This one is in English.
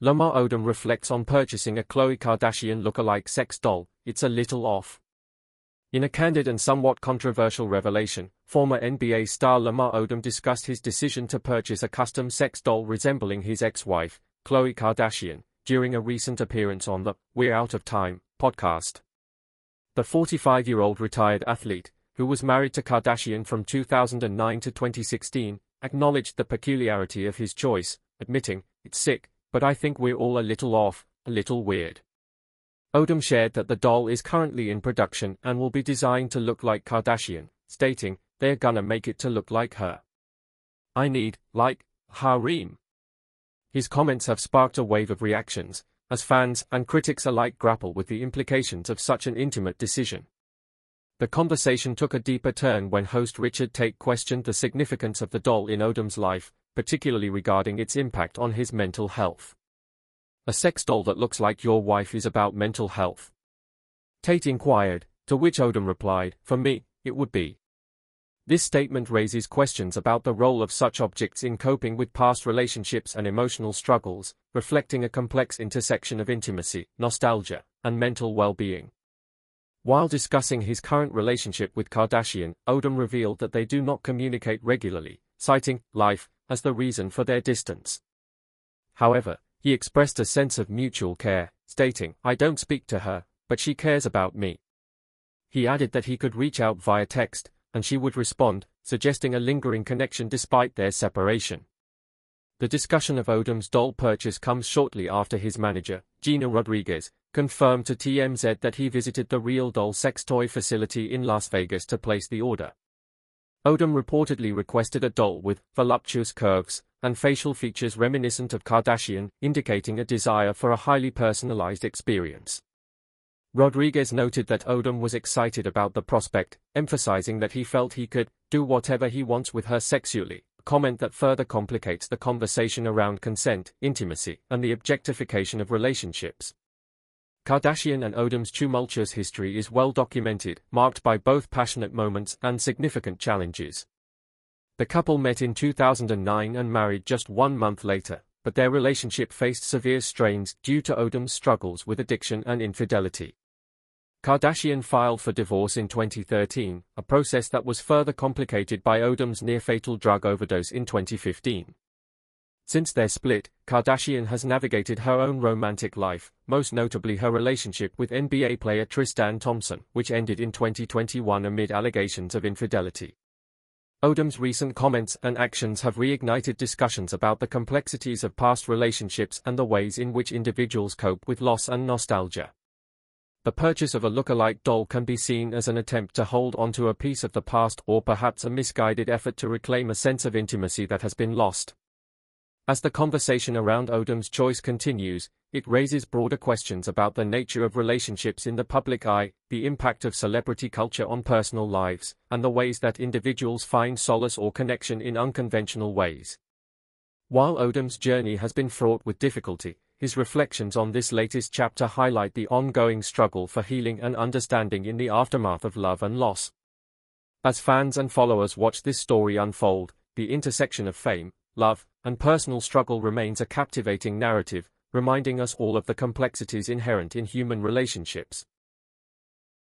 Lamar Odom reflects on purchasing a Khloe Kardashian look-alike sex doll, it's a little off. In a candid and somewhat controversial revelation, former NBA star Lamar Odom discussed his decision to purchase a custom sex doll resembling his ex-wife, Khloe Kardashian, during a recent appearance on the We're Out of Time podcast. The 45-year-old retired athlete, who was married to Kardashian from 2009 to 2016, acknowledged the peculiarity of his choice, admitting, It's sick, but I think we're all a little off, a little weird. Odom shared that the doll is currently in production and will be designed to look like Kardashian, stating, they're gonna make it to look like her. I need, like, harem. His comments have sparked a wave of reactions, as fans and critics alike grapple with the implications of such an intimate decision. The conversation took a deeper turn when host Richard Tate questioned the significance of the doll in Odom's life, particularly regarding its impact on his mental health. A sex doll that looks like your wife is about mental health. Tate inquired, to which Odom replied, For me, it would be. This statement raises questions about the role of such objects in coping with past relationships and emotional struggles, reflecting a complex intersection of intimacy, nostalgia, and mental well-being. While discussing his current relationship with Kardashian, Odom revealed that they do not communicate regularly, citing life as the reason for their distance. However, he expressed a sense of mutual care, stating, I don't speak to her, but she cares about me. He added that he could reach out via text, and she would respond, suggesting a lingering connection despite their separation. The discussion of Odom's doll purchase comes shortly after his manager, Gina Rodriguez, confirmed to TMZ that he visited the Real Doll sex toy facility in Las Vegas to place the order. Odom reportedly requested a doll with voluptuous curves and facial features reminiscent of Kardashian, indicating a desire for a highly personalized experience. Rodriguez noted that Odom was excited about the prospect, emphasizing that he felt he could do whatever he wants with her sexually, a comment that further complicates the conversation around consent, intimacy, and the objectification of relationships. Kardashian and Odom's tumultuous history is well documented, marked by both passionate moments and significant challenges. The couple met in 2009 and married just one month later, but their relationship faced severe strains due to Odom's struggles with addiction and infidelity. Kardashian filed for divorce in 2013, a process that was further complicated by Odom's near-fatal drug overdose in 2015. Since their split, Kardashian has navigated her own romantic life, most notably her relationship with NBA player Tristan Thompson, which ended in 2021 amid allegations of infidelity. Odom's recent comments and actions have reignited discussions about the complexities of past relationships and the ways in which individuals cope with loss and nostalgia. The purchase of a look-alike doll can be seen as an attempt to hold onto a piece of the past or perhaps a misguided effort to reclaim a sense of intimacy that has been lost. As the conversation around Odom's choice continues, it raises broader questions about the nature of relationships in the public eye, the impact of celebrity culture on personal lives, and the ways that individuals find solace or connection in unconventional ways. While Odom's journey has been fraught with difficulty, his reflections on this latest chapter highlight the ongoing struggle for healing and understanding in the aftermath of love and loss. As fans and followers watch this story unfold, the intersection of fame, love, and personal struggle remains a captivating narrative, reminding us all of the complexities inherent in human relationships.